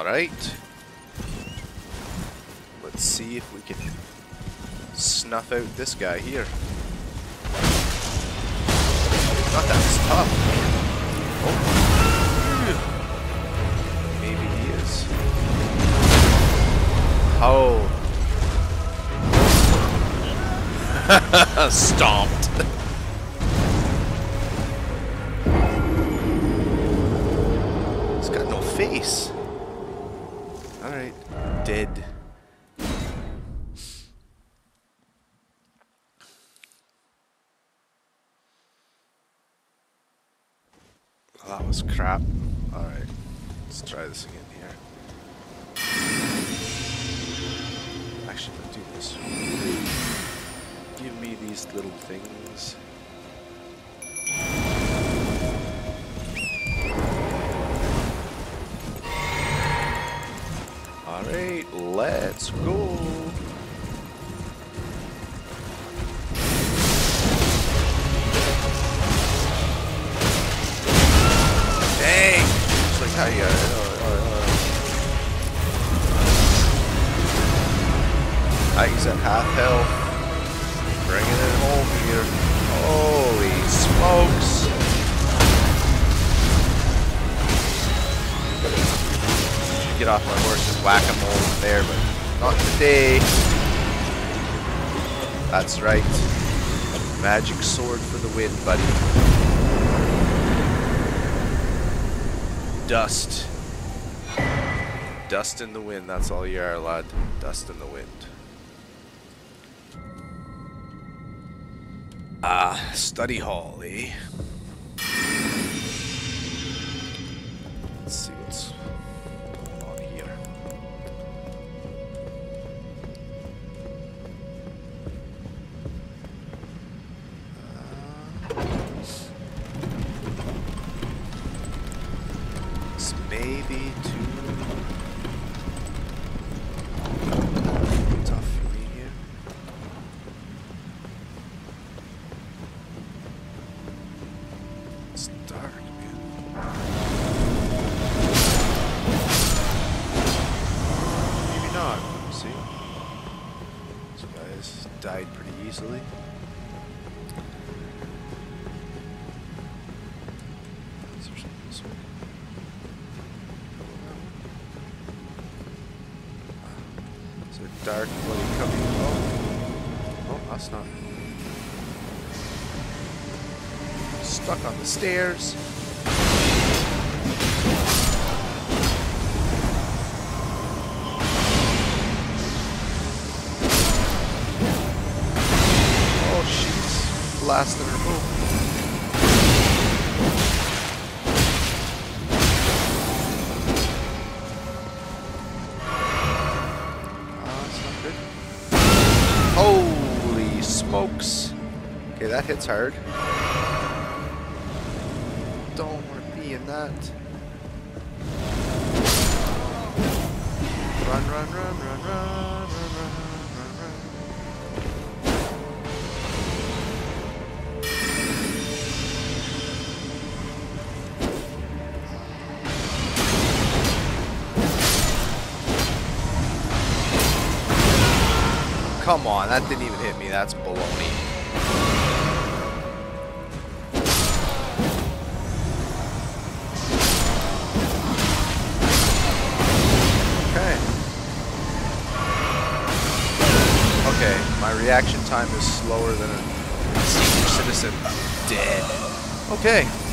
Alright. Let's see if we can snuff out this guy here. Not that was tough. Oh. Maybe he is. Oh. Stomped. He's got no face. Dead. Well, that was crap. Alright. Let's try this again here. Actually, let's do this. Give me these little things. Let's go. Dang! It's like how you. Oh, oh, uh, oh. Uh, ah, uh. he's at half health. Bringing it home here. Holy smokes! Get off my horse and whack him over there, but not today. That's right. Magic sword for the win, buddy. Dust. Dust in the wind, that's all you are, lad. Dust in the wind. Ah, study hall, eh? This may be too tough for me here. It's dark, man. Maybe not. See? This guy's died pretty easily. a dark bloody cubby. Oh. oh, that's not. Stuck on the stairs. Oh, she's blasted her. Oh. 100. Holy smokes. Okay, that hits hard. Don't want to be in that. Run, run, run, run, run, run. Come on, that didn't even hit me. That's baloney. Okay. Okay, my reaction time is slower than a senior citizen. Dead. Okay.